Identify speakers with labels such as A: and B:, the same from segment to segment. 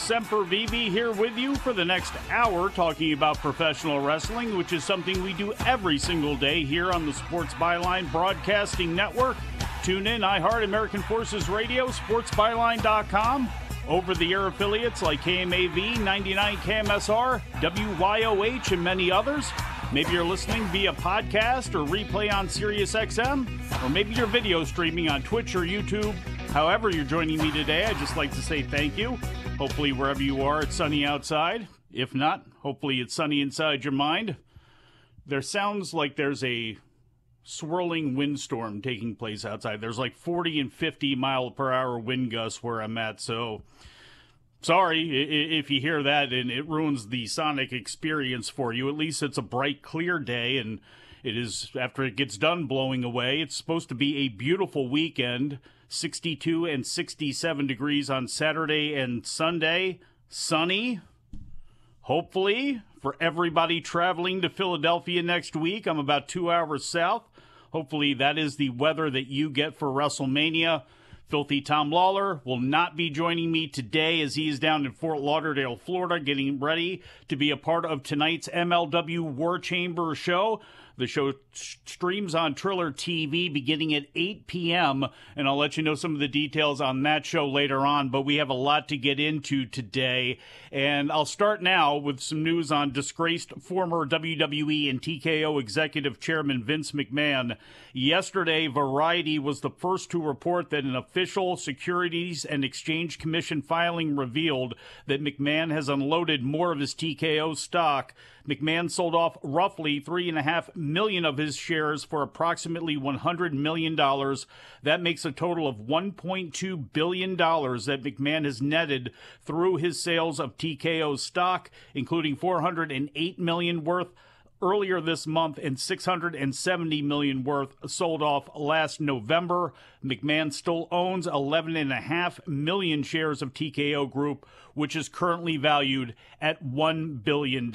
A: Sempervive here with you for the next hour talking about professional wrestling, which is something we do every single day here on the Sports Byline Broadcasting Network. Tune in, iHeart, American Forces Radio, sportsbyline.com, over the air affiliates like KMAV, 99 KMSR, WYOH, and many others. Maybe you're listening via podcast or replay on SiriusXM, or maybe you're video streaming on Twitch or YouTube. However, you're joining me today, I'd just like to say thank you. Hopefully, wherever you are, it's sunny outside. If not, hopefully, it's sunny inside your mind. There sounds like there's a swirling windstorm taking place outside. There's like 40 and 50 mile per hour wind gusts where I'm at. So sorry if you hear that and it ruins the sonic experience for you. At least it's a bright, clear day and it is after it gets done blowing away. It's supposed to be a beautiful weekend 62 and 67 degrees on Saturday and Sunday. Sunny, hopefully, for everybody traveling to Philadelphia next week. I'm about two hours south. Hopefully, that is the weather that you get for WrestleMania. Filthy Tom Lawlor will not be joining me today as he is down in Fort Lauderdale, Florida, getting ready to be a part of tonight's MLW War Chamber show. The show streams on Triller TV beginning at 8 p.m., and I'll let you know some of the details on that show later on. But we have a lot to get into today, and I'll start now with some news on disgraced former WWE and TKO executive chairman Vince McMahon. Yesterday, Variety was the first to report that an official Securities and Exchange Commission filing revealed that McMahon has unloaded more of his TKO stock McMahon sold off roughly three and a half million of his shares for approximately $100 million. That makes a total of $1.2 billion that McMahon has netted through his sales of TKO stock, including 408 million worth earlier this month and 670 million worth sold off last November. McMahon still owns 11.5 million shares of TKO Group, which is currently valued at $1 billion.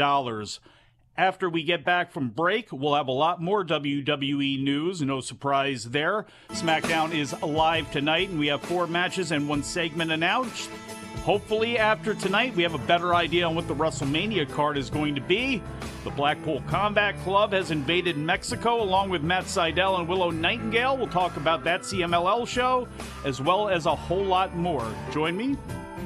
A: After we get back from break, we'll have a lot more WWE news. No surprise there. SmackDown is live tonight, and we have four matches and one segment announced. Hopefully, after tonight, we have a better idea on what the WrestleMania card is going to be. The Blackpool Combat Club has invaded Mexico along with Matt Sydal and Willow Nightingale. We'll talk about that CMLL show as well as a whole lot more. Join me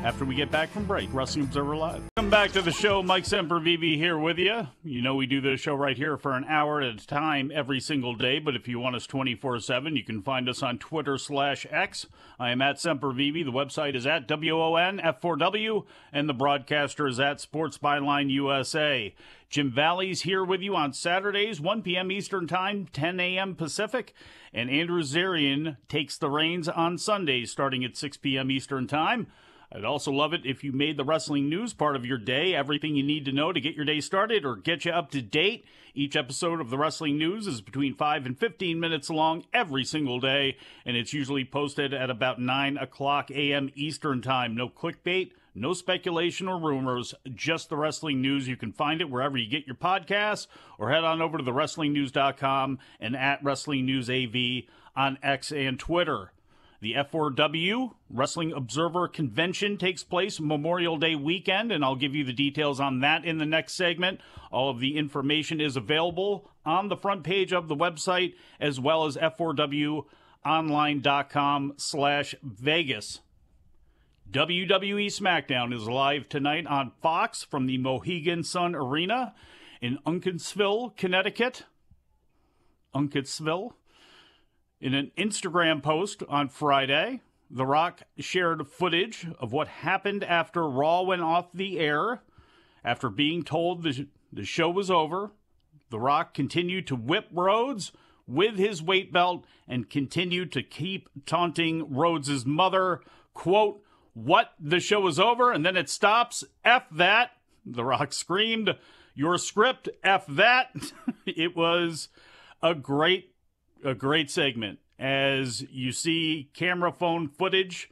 A: after we get back from break. Wrestling Observer Live. Welcome back to the show. Mike Sempervive here with you. You know we do this show right here for an hour at a time every single day, but if you want us 24-7, you can find us on Twitter slash X. I am at Sempervive. The website is at WONF4W, and the broadcaster is at Sports Byline USA. Jim Valley's here with you on Saturdays, 1 p.m. Eastern Time, 10 a.m. Pacific. And Andrew Zarian takes the reins on Sundays starting at 6 p.m. Eastern Time. I'd also love it if you made the wrestling news part of your day, everything you need to know to get your day started or get you up to date. Each episode of the wrestling news is between 5 and 15 minutes long every single day, and it's usually posted at about 9 o'clock a.m. Eastern Time. No clickbait, no speculation or rumors, just the wrestling news. You can find it wherever you get your podcasts or head on over to thewrestlingnews.com and at Wrestling News AV on X and Twitter. The F4W Wrestling Observer Convention takes place Memorial Day weekend, and I'll give you the details on that in the next segment. All of the information is available on the front page of the website as well as f4wonline.com slash Vegas. WWE SmackDown is live tonight on Fox from the Mohegan Sun Arena in Uncasville, Connecticut. Uncasville. In an Instagram post on Friday, The Rock shared footage of what happened after Raw went off the air. After being told the, the show was over, The Rock continued to whip Rhodes with his weight belt and continued to keep taunting Rhodes' mother. Quote, what? The show is over and then it stops? F that. The Rock screamed, Your script, F that. it was a great a great segment. As you see camera phone footage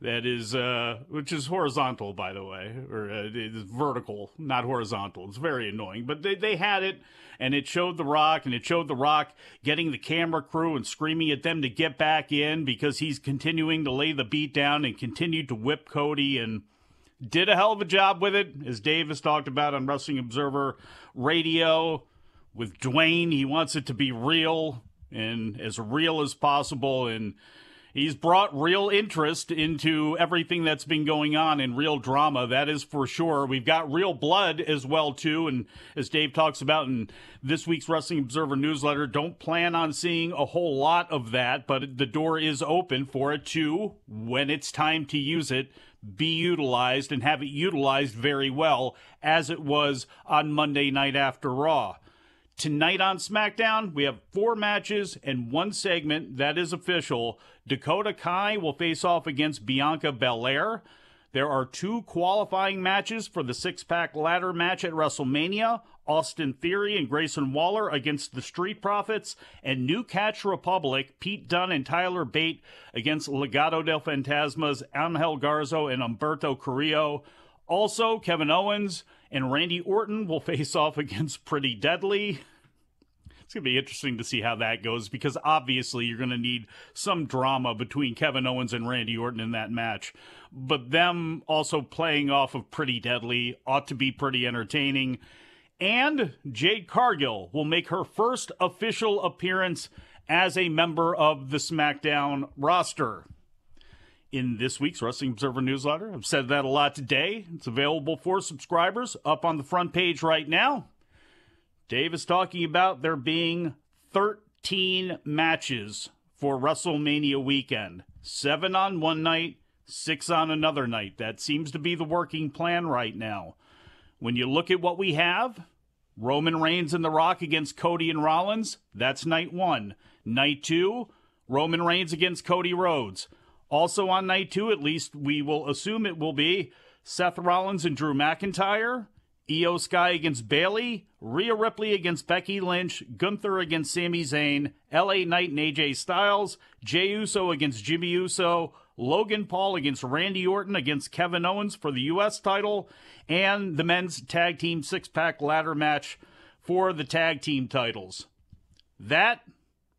A: that is uh, which is horizontal by the way or uh, it is vertical not horizontal. It's very annoying but they, they had it and it showed the rock and it showed the rock getting the camera crew and screaming at them to get back in because he's continuing to lay the beat down and continued to whip cody and did a hell of a job with it, as Dave has talked about on Wrestling Observer Radio. With Dwayne, he wants it to be real and as real as possible. And he's brought real interest into everything that's been going on in real drama. That is for sure. We've got real blood as well too, and as Dave talks about in this week's Wrestling Observer newsletter, don't plan on seeing a whole lot of that, but the door is open for it to when it's time to use it. Be utilized and have it utilized very well as it was on Monday night after Raw. Tonight on SmackDown, we have four matches and one segment that is official. Dakota Kai will face off against Bianca Belair. There are two qualifying matches for the six pack ladder match at WrestleMania Austin Theory and Grayson Waller against the Street Profits, and New Catch Republic, Pete Dunne and Tyler Bate against Legado del Fantasmas, Angel Garza and Humberto Carrillo. Also, Kevin Owens and Randy Orton will face off against Pretty Deadly. It's going to be interesting to see how that goes because obviously you're going to need some drama between Kevin Owens and Randy Orton in that match. But them also playing off of Pretty Deadly ought to be pretty entertaining. And Jade Cargill will make her first official appearance as a member of the SmackDown roster in this week's Wrestling Observer newsletter. I've said that a lot today. It's available for subscribers up on the front page right now. Dave is talking about there being 13 matches for WrestleMania weekend. Seven on one night, six on another night. That seems to be the working plan right now. When you look at what we have, Roman Reigns and The Rock against Cody and Rollins, that's night one. Night two, Roman Reigns against Cody Rhodes. Also on night two, at least we will assume it will be Seth Rollins and Drew McIntyre. Iyo Sky against Bayley, Rhea Ripley against Becky Lynch, Gunther against Sami Zayn, LA Knight and AJ Styles, Jey Uso against Jimmy Uso, Logan Paul against Randy Orton against Kevin Owens for the U.S. title, and the men's tag team six pack ladder match for the tag team titles. That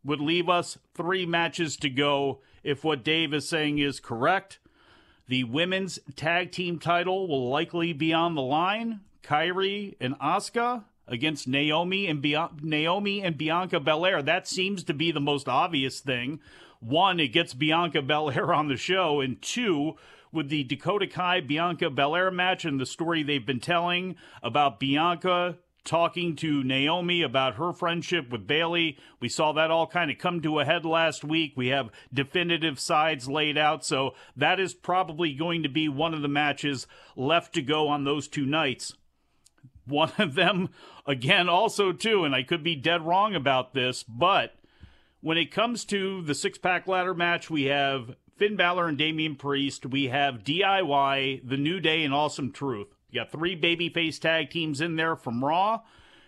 A: would leave us three matches to go if what Dave is saying is correct. The women's tag team title will likely be on the line. Kairi and Asuka against Naomi and Naomi and Bianca Belair. That seems to be the most obvious thing. One, it gets Bianca Belair on the show, and two, with the Dakota Kai Bianca Belair match and the story they've been telling about Bianca talking to Naomi about her friendship with Bayley. We saw that all kind of come to a head last week. We have definitive sides laid out, so that is probably going to be one of the matches left to go on those two nights. One of them, again, also, too, and I could be dead wrong about this, but when it comes to the six pack ladder match, we have Finn Balor and Damian Priest. We have DIY, The New Day, and Awesome Truth. You got three babyface tag teams in there from Raw.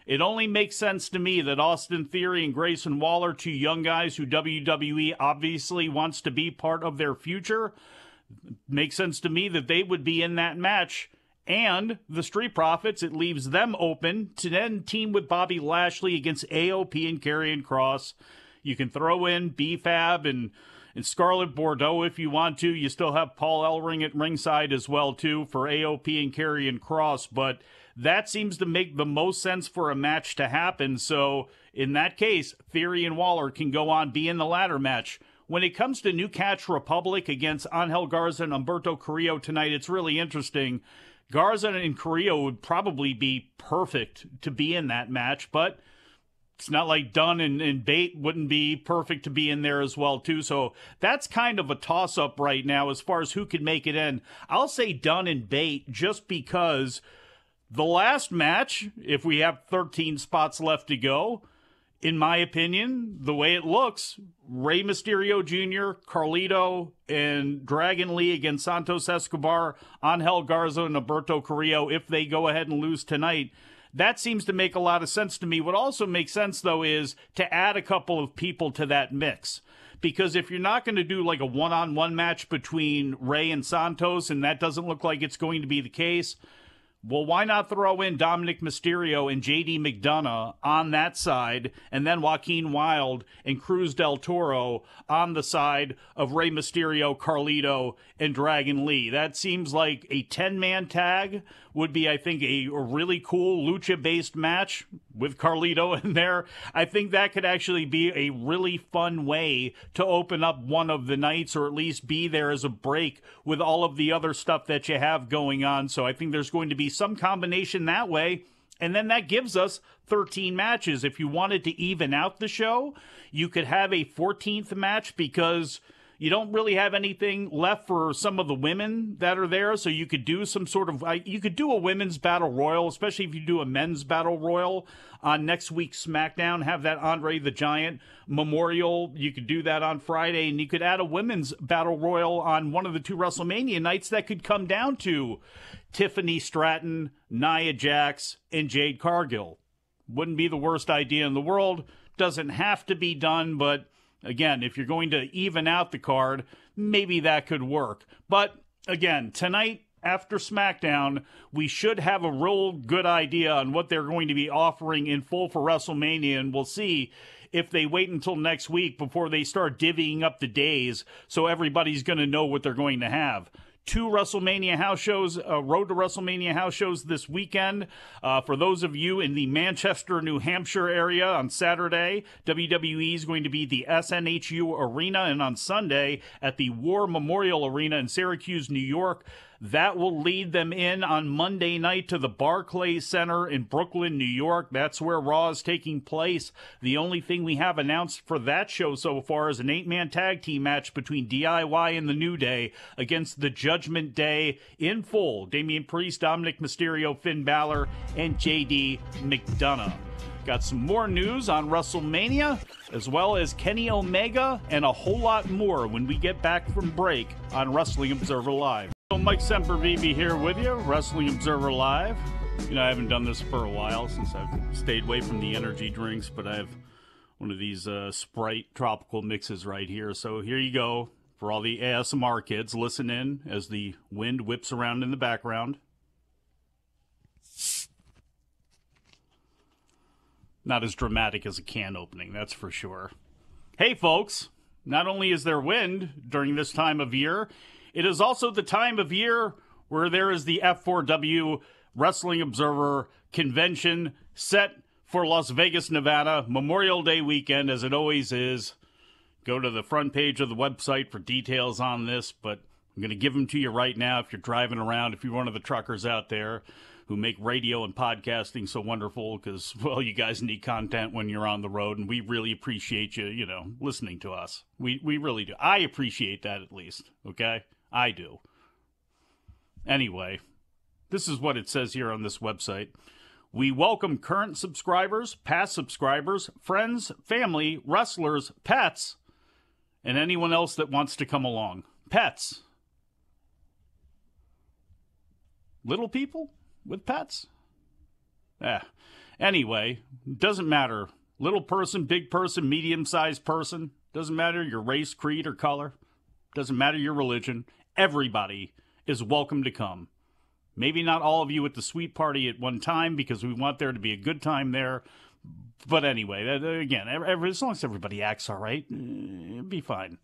A: It only makes sense to me that Austin Theory and Grayson Waller, two young guys who WWE obviously wants to be part of their future, makes sense to me that they would be in that match and the Street Profits, it leaves them open to then team with Bobby Lashley against AOP and Karrion Kross. You can throw in B-Fab and, and Scarlett Bordeaux if you want to. You still have Paul Ellering at ringside as well, too, for AOP and Karrion Kross, But that seems to make the most sense for a match to happen. So in that case, Theory and Waller can go on, be in the ladder match. When it comes to New Catch Republic against Angel Garza and Humberto Carrillo tonight, it's really interesting Garza and Carrillo would probably be perfect to be in that match, but it's not like Dunne and, and Bate wouldn't be perfect to be in there as well too. So that's kind of a toss up right now as far as who can make it in. I'll say Dunne and Bate just because the last match, if we have 13 spots left to go, in my opinion, the way it looks, Rey Mysterio Jr., Carlito, and Dragon Lee against Santos Escobar, Angel Garza, and Humberto Carrillo, if they go ahead and lose tonight, that seems to make a lot of sense to me. What also makes sense, though, is to add a couple of people to that mix. Because if you're not going to do like a one on one match between Rey and Santos, and that doesn't look like it's going to be the case, Well, why not throw in Dominik Mysterio and JD McDonagh on that side, and then Joaquin Wilde and Cruz del Toro on the side of Rey Mysterio, Carlito, and Dragon Lee? That seems like a 10 man tag would be, I think, a really cool lucha based match with Carlito in there. I think that could actually be a really fun way to open up one of the nights, or at least be there as a break with all of the other stuff that you have going on. So I think there's going to be some combination that way. And then that gives us 13 matches. If you wanted to even out the show, you could have a 14th match because you don't really have anything left for some of the women that are there. So you could do some sort of, you could do a women's battle royal, especially if you do a men's battle royal on next week's SmackDown. Have that Andre the Giant memorial. You could do that on Friday, and you could add a women's battle royal on one of the two WrestleMania nights that could come down to Tiffany Stratton, Nia Jax, and Jade Cargill. Wouldn't be the worst idea in the world. Doesn't have to be done, but again, if you're going to even out the card, maybe that could work. But again, tonight after SmackDown, we should have a real good idea on what they're going to be offering in full for WrestleMania, and we'll see if they wait until next week before they start divvying up the days so everybody's going to know what they're going to have two WrestleMania house shows, uh, Road to WrestleMania house shows this weekend. Uh, for those of you in the Manchester, New Hampshire area on Saturday, WWE is going to be the SNHU Arena, and on Sunday at the War Memorial Arena in Syracuse, New York. That will lead them in on Monday night to the Barclays Center in Brooklyn, New York. That's where Raw is taking place. The only thing we have announced for that show so far is an eight man tag team match between DIY and the New Day against the Judgment Day in full. Damian Priest, Dominik Mysterio, Finn Balor, and JD McDonagh. Got some more news on WrestleMania, as well as Kenny Omega, and a whole lot more when we get back from break on Wrestling Observer Live. Mike Sempervive here with you, Wrestling Observer Live. You know, I haven't done this for a while since I've stayed away from the energy drinks, but I have one of these uh, Sprite tropical mixes right here. So here you go for all the ASMR kids. Listen in as the wind whips around in the background. Not as dramatic as a can opening, that's for sure. Hey, folks, not only is there wind during this time of year, it is also the time of year where there is the F4W Wrestling Observer convention set for Las Vegas, Nevada, Memorial Day weekend, as it always is. Go to the front page of the website for details on this, but I'm going to give them to you right now if you're driving around, if you're one of the truckers out there who make radio and podcasting so wonderful because, well, you guys need content when you're on the road, and we really appreciate you, you know, listening to us. We, we really do. I appreciate that at least, okay? I do. Anyway, this is what it says here on this website. We welcome current subscribers, past subscribers, friends, family, wrestlers, pets, and anyone else that wants to come along. Pets. Little people with pets? Yeah. Anyway, doesn't matter. Little person, big person, medium sized person. Doesn't matter your race, creed, or color. Doesn't matter your religion everybody is welcome to come. Maybe not all of you at the sweet party at one time because we want there to be a good time there. But anyway, again, as long as everybody acts all right, eh, it'll be fine.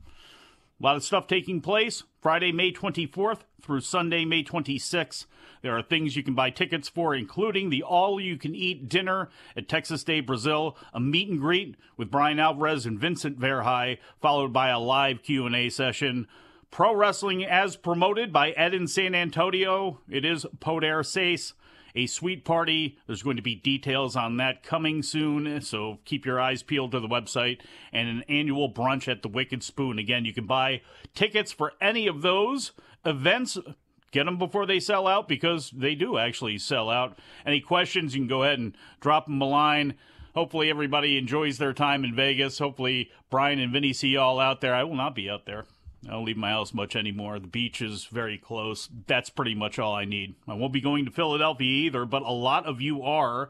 A: A lot of stuff taking place Friday, May 24th through Sunday, May 26th. There are things you can buy tickets for, including the all-you-can-eat dinner at Texas de Brazil, a meet and greet with Bryan Alvarez and Vincent Verhei, followed by a live Q&A session. Pro wrestling as promoted by Ed in San Antonio. It is Poder Seis, a sweet party. There's going to be details on that coming soon, so keep your eyes peeled to the website. And an annual brunch at the Wicked Spoon. Again, you can buy tickets for any of those events. Get them before they sell out because they do actually sell out. Any questions, you can go ahead and drop them a line. Hopefully, everybody enjoys their time in Vegas. Hopefully, Bryan and Vinny see you all out there. I will not be out there. I don't leave my house much anymore. The beach is very close. That's pretty much all I need. I won't be going to Philadelphia either, but a lot of you are.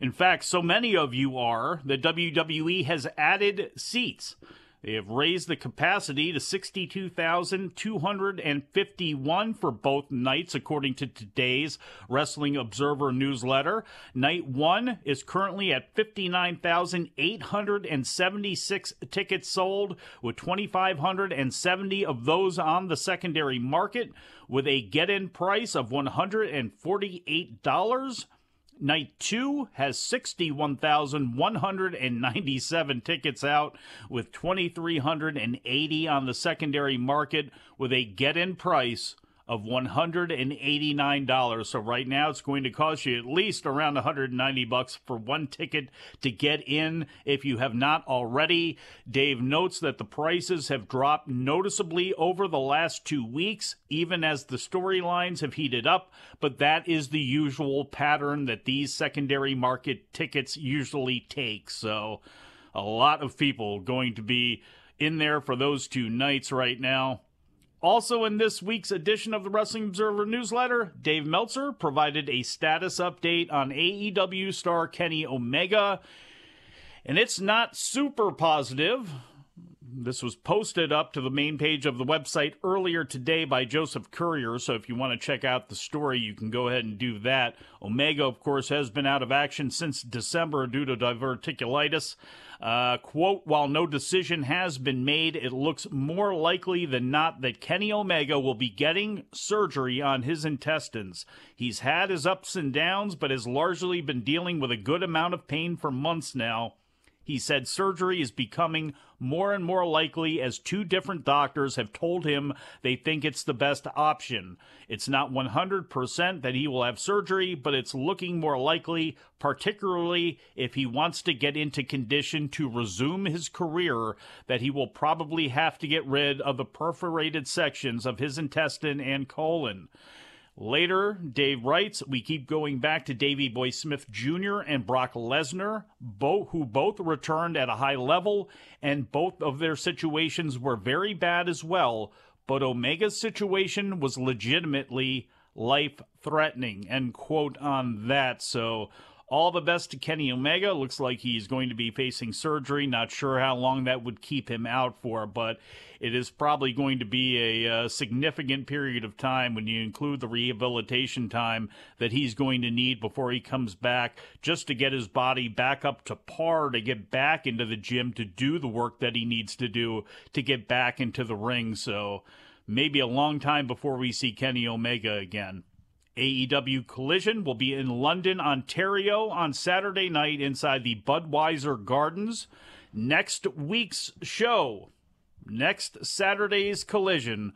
A: In fact, so many of you are that WWE has added seats. They have raised the capacity to 62,251 for both nights, according to today's Wrestling Observer newsletter. Night one is currently at 59,876 tickets sold, with 2,570 of those on the secondary market, with a get in price of $148. Night two has 61,197 tickets out, with 2,380 on the secondary market, with a get in price of $189. So right now it's going to cost you at least around 190 bucks for one ticket to get in if you have not already. Dave notes that the prices have dropped noticeably over the last 2 weeks even as the storylines have heated up, but that is the usual pattern that these secondary market tickets usually take. So a lot of people going to be in there for those two nights right now. Also, in this week's edition of the Wrestling Observer newsletter, Dave Meltzer provided a status update on AEW star Kenny Omega. And it's not super positive. This was posted up to the main page of the website earlier today by Joseph Currier. So if you want to check out the story, you can go ahead and do that. Omega, of course, has been out of action since December due to diverticulitis. Uh, quote, while no decision has been made, it looks more likely than not that Kenny Omega will be getting surgery on his intestines. He's had his ups and downs, but has largely been dealing with a good amount of pain for months now. He said surgery is becoming more and more likely as two different doctors have told him they think it's the best option. It's not 100% that he will have surgery, but it's looking more likely, particularly if he wants to get into condition to resume his career, that he will probably have to get rid of the perforated sections of his intestine and colon. Later, Dave writes, we keep going back to Davey Boy Smith Jr. and Brock Lesnar, both who both returned at a high level, and both of their situations were very bad as well. But Omega's situation was legitimately life threatening. End quote on that. So all the best to Kenny Omega. Looks like he's going to be facing surgery. Not sure how long that would keep him out for, but it is probably going to be a, a uh, significant period of time when you include the rehabilitation time that he's going to need before he comes back just to get his body back up to par to get back into the gym to do the work that he needs to do to get back into the ring. So maybe a long time before we see Kenny Omega again. AEW Collision will be in London, Ontario on Saturday night inside the Budweiser Gardens. Next week's show, next Saturday's Collision,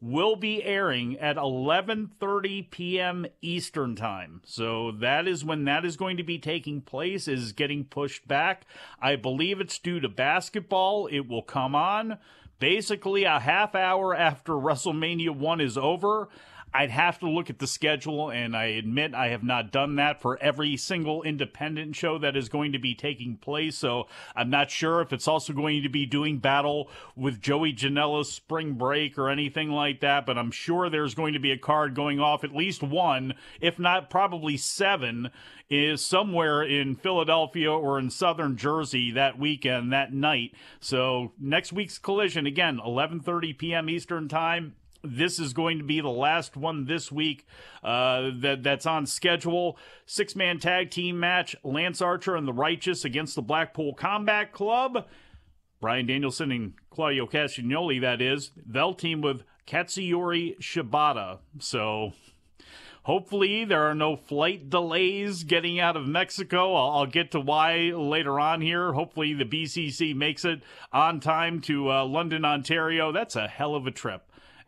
A: will be airing at 11:30 p.m. Eastern Time. So that is when that is going to be taking place is getting pushed back. I believe it's due to basketball. It will come on basically a half hour after WrestleMania 1 is over. I'd have to look at the schedule, and I admit I have not done that for every single independent show that is going to be taking place. So I'm not sure if it's also going to be doing battle with Joey Janela's spring break or anything like that, but I'm sure there's going to be a card going off at least one, if not probably seven, is somewhere in Philadelphia or in southern Jersey that weekend, that night. So next week's collision, again, 11:30 p.m. Eastern Time this is going to be the last one this week uh, that that's on schedule. Six man tag team match: Lance Archer and the Righteous against the Blackpool Combat Club. Bryan Danielson and Claudio Castagnoli, that is. They'll team with Katsuyori Shibata. So hopefully there are no flight delays getting out of Mexico. I'll, I'll, get to why later on here. Hopefully the BCC makes it on time to uh, London, Ontario. That's a hell of a trip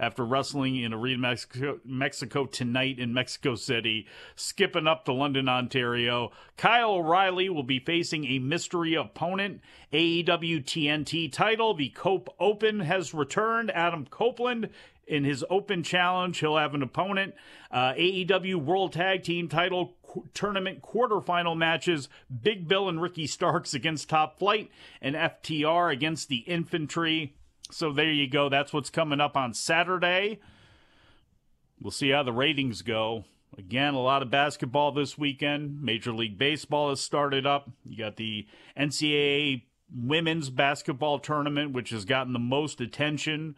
A: after wrestling in Arena Mexico, Mexico tonight in Mexico City, skipping up to London, Ontario. Kyle O'Reilly will be facing a mystery opponent. AEW TNT title, the Cope Open, has returned. Adam Copeland in his open challenge. He'll have an opponent. Uh, AEW World Tag Team title tournament quarterfinal matches Big Bill and Ricky Starks against Top Flight and FTR against the Infantry. So there you go. That's what's coming up on Saturday. We'll see how the ratings go. Again, a lot of basketball this weekend. Major League Baseball has started up. You got the NCAA women's basketball tournament, which has gotten the most attention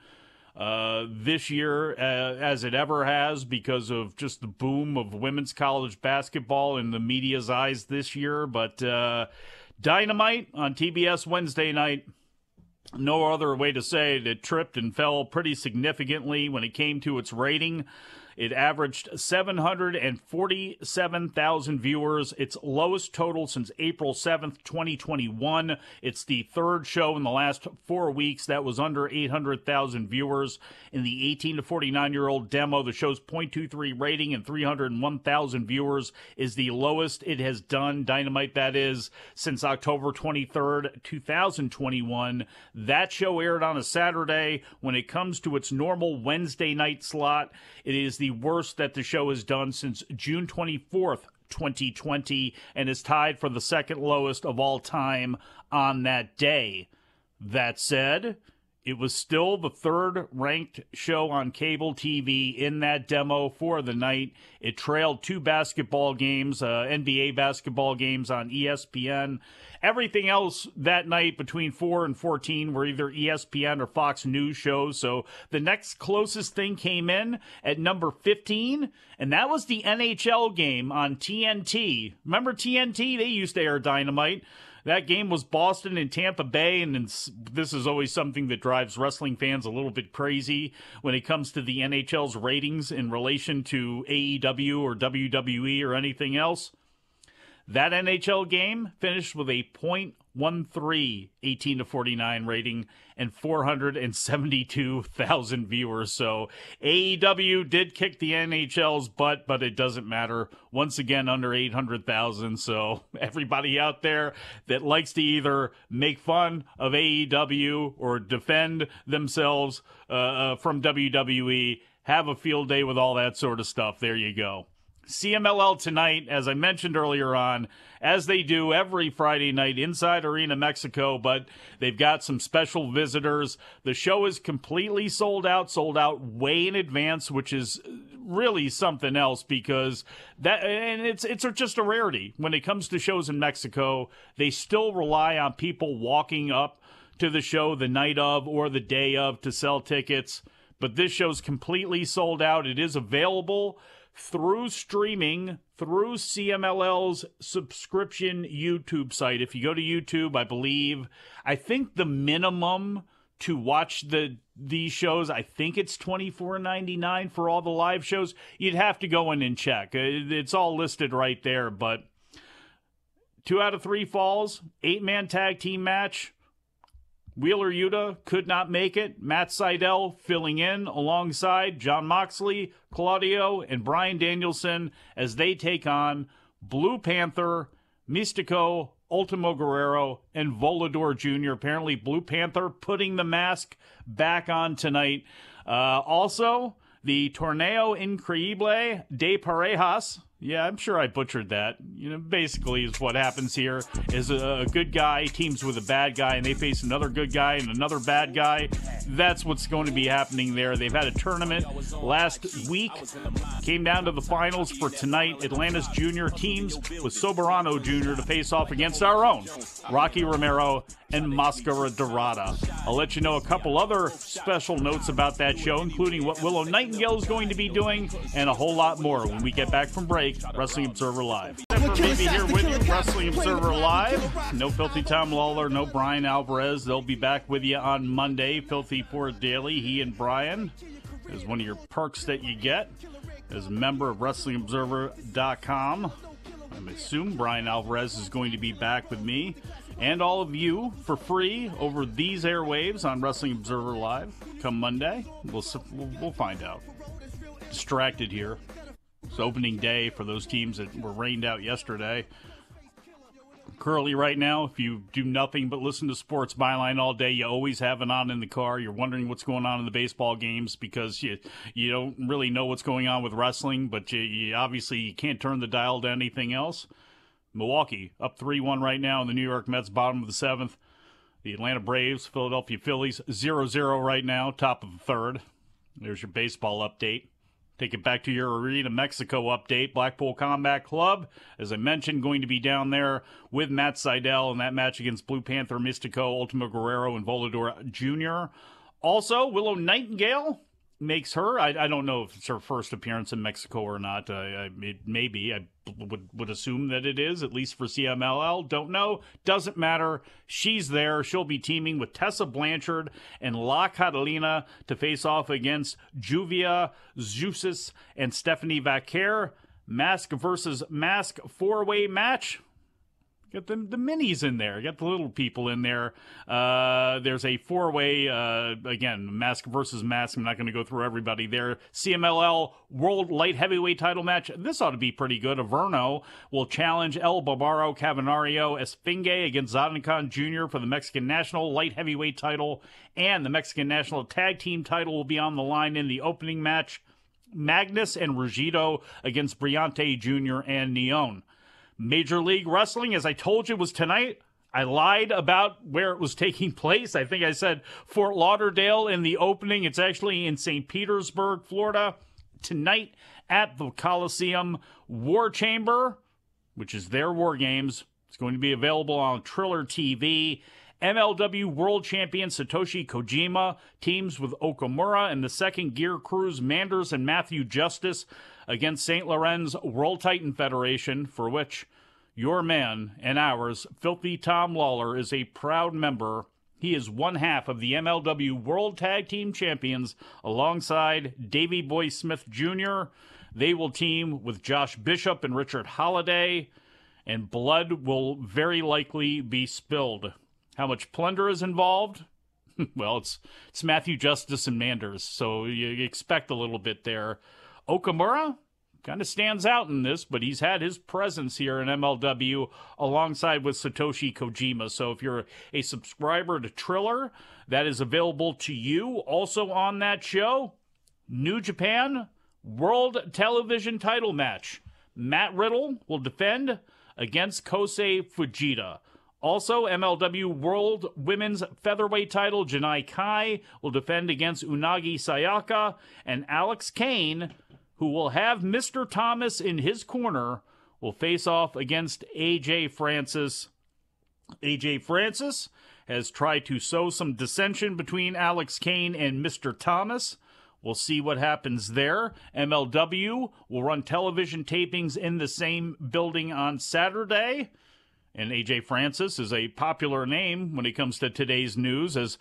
A: uh, this year uh, as it ever has because of just the boom of women's college basketball in the media's eyes this year. But uh, Dynamite on TBS Wednesday night. No other way to say it. It tripped and fell pretty significantly when it came to its rating. It averaged 747,000 viewers, its lowest total since April 7th, 2021. It's the third show in the last four weeks that was under 800,000 viewers. In the 18 to 49 year old demo, the show's 0.23 rating and 301,000 viewers is the lowest it has done, Dynamite that is, since October 23rd, 2021. That show aired on a Saturday. When it comes to its normal Wednesday night slot, it is the worst that the show has done since June 24th, 2020, and is tied for the second lowest of all time on that day. That said, it was still the third ranked show on cable TV in that demo for the night. It trailed two basketball games, uh, NBA basketball games on ESPN. Everything else that night between 4 and 14 were either ESPN or Fox News shows. So the next closest thing came in at number 15, and that was the NHL game on TNT. Remember TNT? They used to air Dynamite. That game was Boston and Tampa Bay, and this is always something that drives wrestling fans a little bit crazy when it comes to the NHL's ratings in relation to AEW or WWE or anything else. That NHL game finished with a .13 18 to 49 rating and 472,000 viewers. So AEW did kick the NHL's butt, but it doesn't matter. Once again, under 800,000. So everybody out there that likes to either make fun of AEW or defend themselves uh, uh, from WWE, have a field day with all that sort of stuff. There you go. CMLL tonight, as I mentioned earlier on, as they do every Friday night inside Arena Mexico, but they've got some special visitors. The show is completely sold out, sold out way in advance, which is really something else because that and it's it's just a rarity when it comes to shows in Mexico. They still rely on people walking up to the show the night of or the day of to sell tickets. But this show's completely sold out. It is available through streaming through CMLL's subscription YouTube site. If you go to YouTube, I believe, I think the minimum to watch the these shows, I think it's twenty four ninety nine for all the live shows. You'd have to go in and check. Uh, it's all listed right there, but two out of three falls, eight man tag team match. Wheeler Yuta could not make it. Matt Sydal filling in alongside Jon Moxley, Claudio, and Bryan Danielson as they take on Blue Panther, Místico, Ultimo Guerrero, and Volador Jr. Apparently, Blue Panther putting the mask back on tonight. Uh, also, the Torneo Increíble de Parejas yeah, I'm sure I butchered that. You know, basically, is what happens here is a, a, good guy teams with a bad guy, and they face another good guy and another bad guy. That's what's going to be happening there. They've had a tournament last week, came down to the finals for tonight. Atlantis junior teams with Soberano Jr. to face off against our own Rocky Romero and Mascara Dorada. I'll let you know a couple other special notes about that show, including what Willow Nightingale is going to be doing, and a whole lot more when we get back from break. Wrestling Observer Live. Maybe here with you, Wrestling Observer Live. No Filthy Tom Lawlor, no Bryan Alvarez. They'll be back with you on Monday. Filthy Ford Daily, he and Bryan is one of your perks that you get as a member of WrestlingObserver.com. I assume Bryan Alvarez is going to be back with me and all of you for free over these airwaves on Wrestling Observer Live come Monday. We'll, we'll find out. Distracted here. It's opening day for those teams that were rained out yesterday. Curly, right now, if you do nothing but listen to Sports Byline all day, you always have it on in the car. You're wondering what's going on in the baseball games because you you don't really know what's going on with wrestling, but you, you obviously you can't turn the dial to anything else. Milwaukee up 3 1 right now, in the New York Mets bottom of the seventh. The Atlanta Braves, Philadelphia Phillies 0 0 right now, top of the third. There's your baseball update. Take it back to your Arena Mexico update. Blackpool Combat Club, as I mentioned, going to be down there with Matt Sydal in that match against Blue Panther Mystico, Ultimo Guerrero, and Volador Jr. Also, Willow Nightingale makes her. I, I don't know if it's her first appearance in Mexico or not. I, it may be. I would would assume that it is, at least for CMLL. Don't know. Doesn't matter. She's there. She'll be teaming with Tessa Blanchard and La Catalina to face off against Juvia Zeuxis and Stephanie Vaquer. Mask versus mask four way match. Get the, the minis in there. Get the little people in there. Uh, there's a four way, uh, again, mask versus mask. I'm not going to go through everybody there. CMLL World Light Heavyweight title match. This ought to be pretty good. Averno will challenge El Barbaro Cavernario Esfinge against Zandokan Jr. for the Mexican National Light Heavyweight title. And the Mexican National Tag Team title will be on the line in the opening match. Magnus and Rugido against Brillante Jr. and Neon. Major League Wrestling, as I told you, was tonight. I lied about where it was taking place. I think I said Fort Lauderdale in the opening. It's actually in St. Petersburg, Florida, tonight at the Coliseum War Chamber, which is their War Games. It's going to be available on Triller TV. MLW World Champion Satoshi Kojima teams with Okamura and the second Gear Crews Manders and Matthew Justice against St. Lorenz World Titan Federation, for which your man and ours, Filthy Tom Lawlor, is a proud member. He is one half of the MLW World Tag Team Champions alongside Davey Boy Smith Jr. They will team with Josh Bishop and Richard Holliday, and blood will very likely be spilled. How much plunder is involved? well, it's it's Matthew Justice and Manders, so you expect a little bit there. Okamura kind of stands out in this, but he's had his presence here in MLW alongside with Satoshi Kojima. So if you're a subscriber to Triller, that is available to you. Also on that show, New Japan World Television Title Match. Matt Riddle will defend against Kosei Fujita. Also, MLW World Women's Featherweight title, Janai Kai will defend against Unagi Sayaka, and Alex Kane who will have Mr. Thomas in his corner, will face off against AJ Francis. AJ Francis has tried to sow some dissension between Alex Kane and Mr. Thomas. We'll see what happens there. MLW will run television tapings in the same building on Saturday. And AJ Francis is a popular name when it comes to today's news, as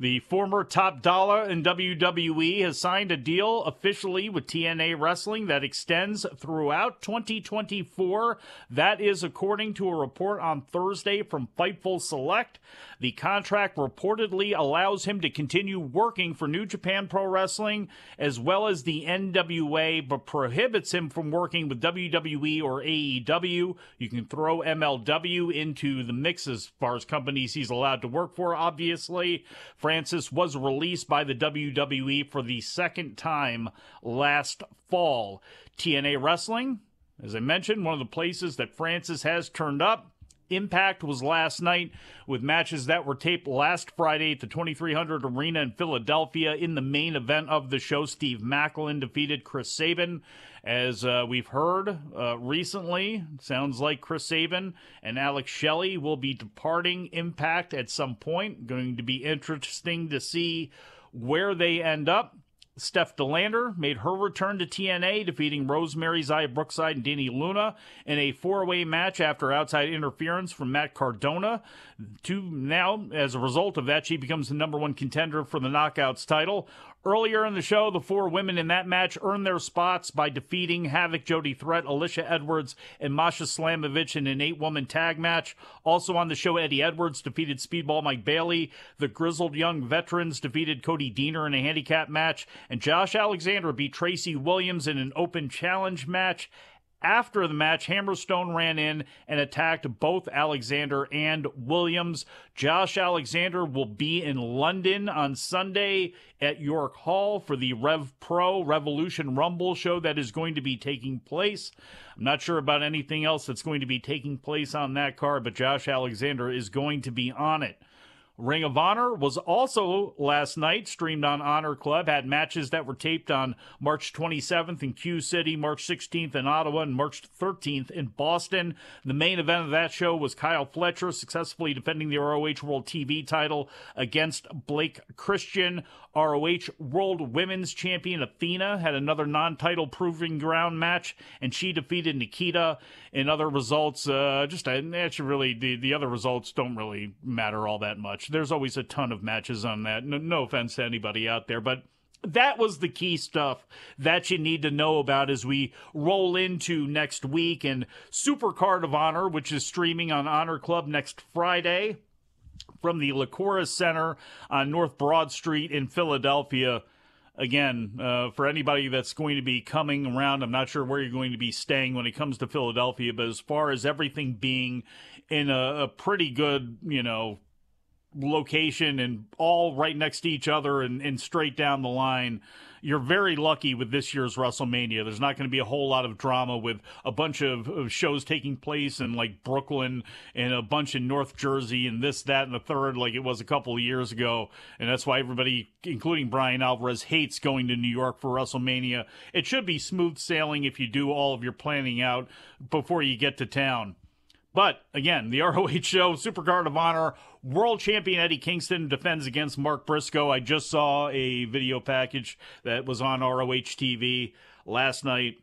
A: the former Top Dolla in WWE has signed a deal officially with TNA Wrestling that extends throughout 2024. That is according to a report on Thursday from Fightful Select. The contract reportedly allows him to continue working for New Japan Pro Wrestling as well as the NWA, but prohibits him from working with WWE or AEW. You can throw MLW into the mix as far as companies he's allowed to work for, obviously. Francis was released by the WWE for the second time last fall. TNA Wrestling, as I mentioned, one of the places that Francis has turned up. Impact was last night with matches that were taped last Friday at the 2300 Arena in Philadelphia. In the main event of the show, Steve Maclin defeated Chris Sabin. As uh, we've heard uh, recently, sounds like Chris Sabin and Alex Shelley will be departing Impact at some point. Going to be interesting to see where they end up. Steph De Lander made her return to TNA, defeating Rosemary Xia Brookside and Dani Luna in a four way match after outside interference from Matt Cardona. To now, as a result of that, she becomes the number one contender for the Knockouts title. Earlier in the show, the four women in that match earned their spots by defeating Havoc Jody Threat, Alisha Edwards, and Masha Slamovich in an eight woman tag match. Also on the show, Eddie Edwards defeated Speedball Mike Bailey. The Grizzled Young Veterans defeated Cody Deaner in a handicap match. And Josh Alexander beat Tracy Williams in an open challenge match. After the match, Hammerstone ran in and attacked both Alexander and Williams. Josh Alexander will be in London on Sunday at York Hall for the Rev Pro Revolution Rumble show that is going to be taking place. I'm not sure about anything else that's going to be taking place on that card, but Josh Alexander is going to be on it. Ring of Honor was also last night streamed on Honor Club, had matches that were taped on March 27th in Q City, March 16th in Ottawa, and March 13th in Boston. The main event of that show was Kyle Fletcher successfully defending the ROH World TV title against Blake Christian. ROH World Women's Champion Athena had another non title proving ground match, and she defeated Nikita. In other results, uh, just uh, actually, really, the, the other results don't really matter all that much. There's always a ton of matches on that. No, no offense to anybody out there, but that was the key stuff that you need to know about as we roll into next week and Super Card of Honor, which is streaming on Honor Club next Friday from the Liacouras Center on North Broad Street in Philadelphia. Again, uh, for anybody that's going to be coming around, I'm not sure where you're going to be staying when it comes to Philadelphia, but as far as everything being in a, a pretty good, you know, location and all right next to each other and, and straight down the line, you're very lucky with this year's WrestleMania. There's not going to be a whole lot of drama with a bunch of, of, shows taking place in like Brooklyn and a bunch in North Jersey and this, that, and the third, like it was a couple of years ago. And that's why everybody, including Bryan Alvarez, hates going to New York for WrestleMania. It should be smooth sailing if you do all of your planning out before you get to town. But again, the ROH show, Supercard of Honor, world champion Eddie Kingston defends against Mark Briscoe. I just saw a video package that was on ROH TV last night.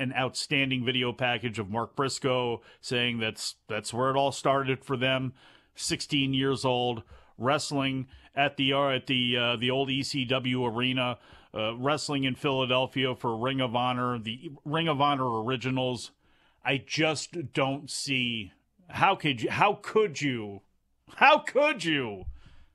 A: An outstanding video package of Mark Briscoe saying that's that's where it all started for them. 16 years old, wrestling at the uh, at the uh, the old ECW arena, uh, wrestling in Philadelphia for Ring of Honor, the Ring of Honor Originals. I just don't see how could you how could you how could you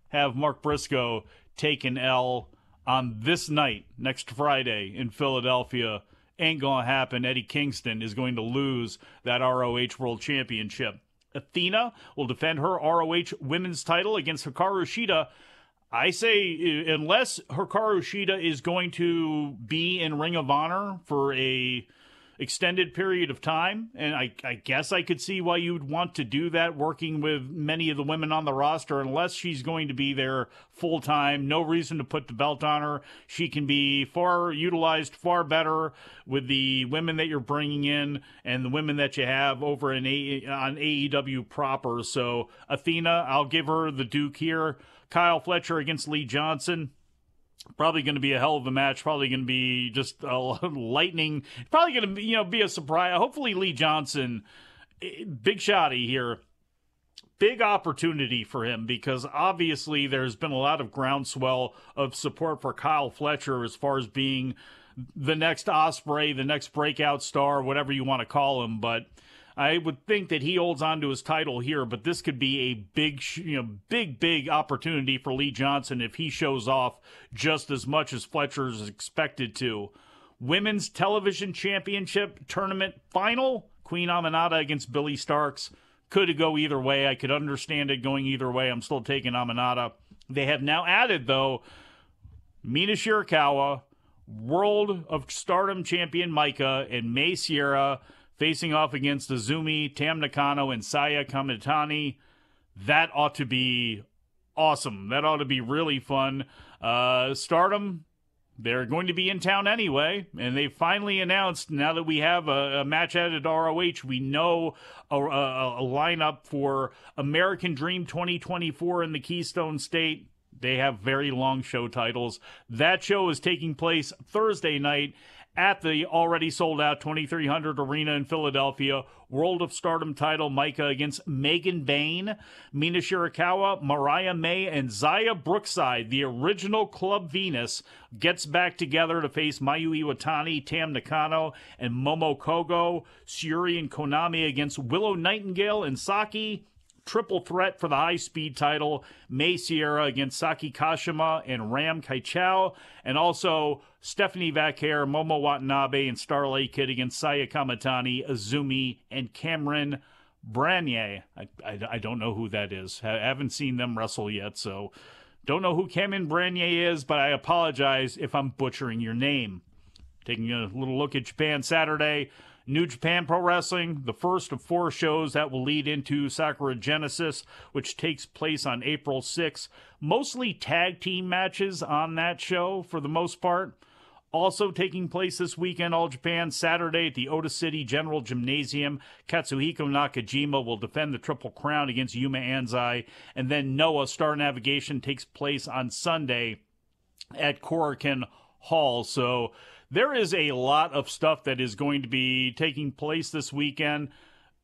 A: have Mark Briscoe take an L on this night next Friday in Philadelphia? Ain't gonna happen. Eddie Kingston is going to lose that ROH World Championship. Athena will defend her ROH Women's title against Hikaru Shida. I say, unless Hikaru Shida is going to be in Ring of Honor for a extended period of time. And I, I guess I could see why you'd want to do that working with many of the women on the roster, unless she's going to be there full time. No reason to put the belt on her. She can be far utilized far better with the women that you're bringing in and the women that you have over in a- on AEW proper. So Athena, I'll give her the Duke here. Kyle Fletcher against Lee Johnson probably going to be a hell of a match. Probably going to be just a lightning. Probably going to you know be a surprise. Hopefully Lee Johnson, eh, big shotty here. Big opportunity for him because obviously there's been a lot of groundswell of support for Kyle Fletcher as far as being the next Ospreay, the next breakout star, whatever you want to call him. But I would think that he holds on to his title here, but this could be a big, you know, big, big opportunity for Lee Johnson if he shows off just as much as Fletcher is expected to. Women's Television Championship Tournament Final Queen Aminata against Billie Starkz. Could go either way. I could understand it going either way. I'm still taking Aminata. They have now added, though, Mina Shirakawa, World of Stardom champion Maika, and Mei Seira facing off against Azumi, Tam Nakano, and Saya Kamitani. That ought to be awesome. That ought to be really fun. Uh, Stardom, they're going to be in town anyway, and they finally announced now that we have a, a match at ROH, we know a, a, a lineup for American Dream 2024 in the Keystone State. They have very long show titles. That show is taking place Thursday night at the already sold out 2300 Arena in Philadelphia. World of Stardom title Maika against Megan Bayne, Mina Shirakawa, Mariah May, and Xia Brookside. The original Club Venus gets back together to face Mayu Iwatani, Tam Nakano, and Momo Kohgo. Syuri and Konami against Willow Nightingale and Saki triple threat for the high speed title Mei Seira against Saki Kashima and Ram Kaichou, and also Stephanie Vaquer, Momo Watanabe, and Starlight Kid against Saya Kamitani, Azumi, and Cameron Branier. I, I, I, don't know who that is. I haven't seen them wrestle yet, so don't know who Cameron Branier is, but I apologize if I'm butchering your name. Taking a little look at Japan Saturday. New Japan Pro Wrestling, the first of four shows that will lead into Sakura Genesis, which takes place on April 6th. Mostly tag team matches on that show for the most part. Also taking place this weekend, All Japan, Saturday at the Ota City General Gymnasium. Katsuhiko Nakajima will defend the Triple Crown against Yuma Anzai. And then Noah Star Navigation takes place on Sunday at Korakuen Hall. So there is a lot of stuff that is going to be taking place this weekend.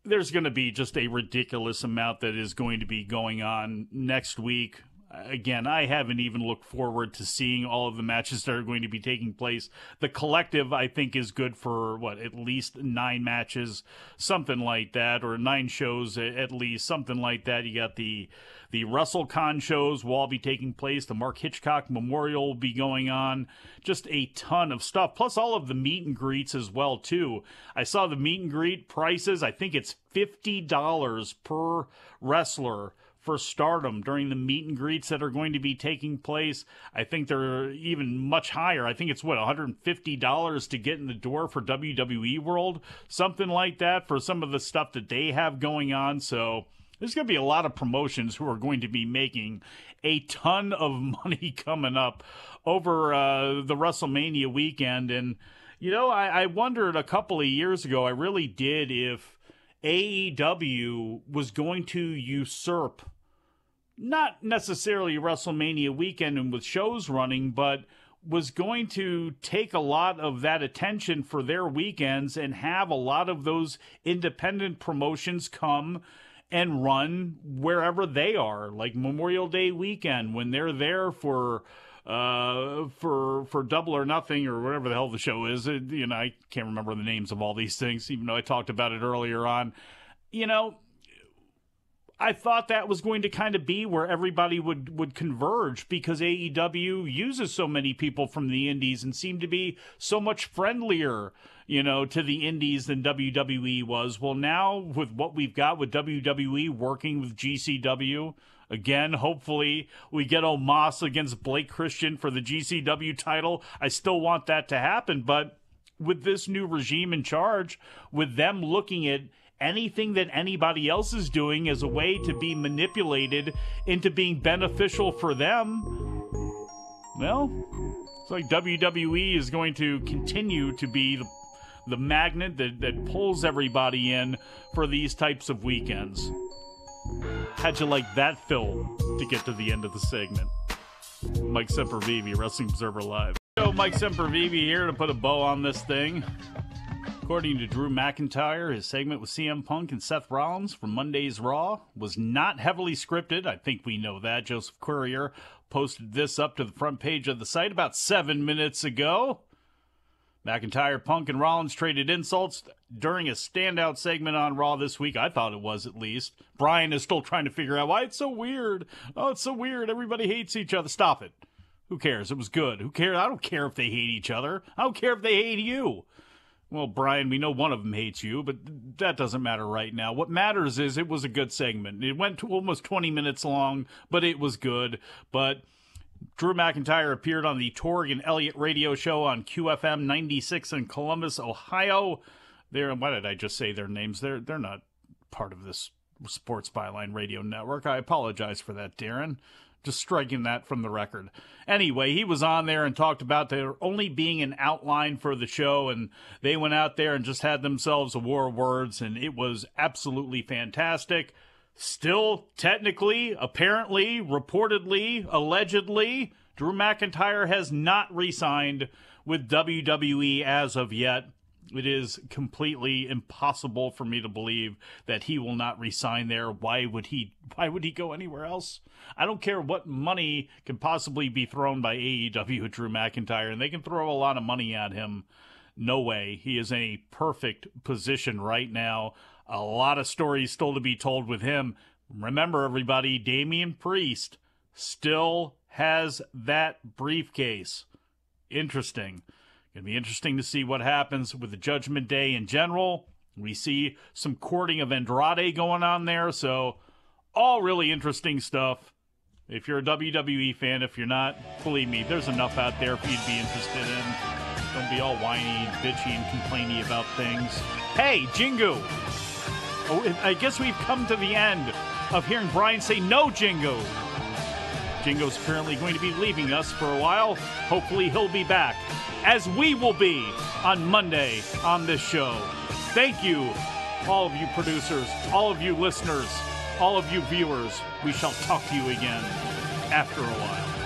A: There's going to be just a ridiculous amount that is going to be going on next week again, I haven't even looked forward to seeing all of the matches that are going to be taking place. The collective, I think, is good for what at least nine matches, something like that, or nine shows at least, something like that. You got the the WrestleCon shows will all be taking place. The Mark Hitchcock Memorial will be going on. Just a ton of stuff, plus all of the meet and greets as well too. I saw the meet and greet prices. I think it's fifty dollars per wrestler for stardom during the meet and greets that are going to be taking place. I think they're even much higher. I think it's what $150 to get in the door for WWE World, something like that for some of the stuff that they have going on. So there's going to be a lot of promotions who are going to be making a ton of money coming up over uh, the WrestleMania weekend. And, you know, I, I wondered a couple of years ago, I really did, if AEW was going to usurp not necessarily WrestleMania weekend and with shows running, but was going to take a lot of that attention for their weekends and have a lot of those independent promotions come and run wherever they are, like Memorial Day weekend when they're there for uh, for for double or nothing or whatever the hell the show is. It, you know, I can't remember the names of all these things, even though I talked about it earlier on. You know, I thought that was going to kind of be where everybody would would converge because AEW uses so many people from the indies and seemed to be so much friendlier, you know, to the indies than WWE was. Well, now with what we've got with WWE working with GCW, again, hopefully we get Omos against Blake Christian for the GCW title. I still want that to happen, but with this new regime in charge, with them looking at anything that anybody else is doing as a way to be manipulated into being beneficial for them, well, it's like WWE is going to continue to be the, the magnet that, that pulls everybody in for these types of weekends. How'd you like that, Phil, to get to the end of the segment? Mike Sempervive, Wrestling Observer Live. Yo, Mike Sempervive here to put a bow on this thing. According to Drew McIntyre, his segment with CM Punk and Seth Rollins from Monday's Raw was not heavily scripted. I think we know that. Joseph Currier posted this up to the front page of the site about seven minutes ago. McIntyre, Punk, and Rollins traded insults during a standout segment on Raw this week. I thought it was at least. Bryan is still trying to figure out why it's so weird. Oh, it's so weird. Everybody hates each other. Stop it. Who cares? It was good. Who cares? I don't care if they hate each other. I don't care if they hate you. Well, Bryan, we know one of them hates you, but that doesn't matter right now. What matters is it was a good segment. It went to almost 20 minutes long, but it was good. But Drew McIntyre appeared on the Torg and Elliott radio show on QFM 96 in Columbus, Ohio. There, why did I just say their names? They're they're not part of this Sports Byline Radio Network. I apologize for that, Darren just striking that from the record. Anyway, he was on there and talked about there only being an outline for the show, and they went out there and just had themselves a war of words, and it was absolutely fantastic. Still, technically, apparently, reportedly, allegedly, Drew McIntyre has not re signed with WWE as of yet. It is completely impossible for me to believe that he will not resign there. Why would he why would he go anywhere else? I don't care what money can possibly be thrown by AEW at Drew McIntyre, and they can throw a lot of money at him. No way. He is in a perfect position right now. A lot of stories still to be told with him. Remember, everybody, Damian Priest still has that briefcase. Interesting. To be interesting to see what happens with the Judgment Day in general. We see some courting of Andrade going on there, so all really interesting stuff. If you're a WWE fan, if you're not, believe me, there's enough out there for you to be interested in. Don't be all whiny, bitchy, and complainy about things. Hey, Jingu! Oh, I guess we've come to the end of hearing Bryan say no, Jingo. Jingo's apparently going to be leaving us for a while. Hopefully, he'll be back, as we will be on Monday on this show. Thank you, all of you producers, all of you listeners, all of you viewers. We shall talk to you again after a while.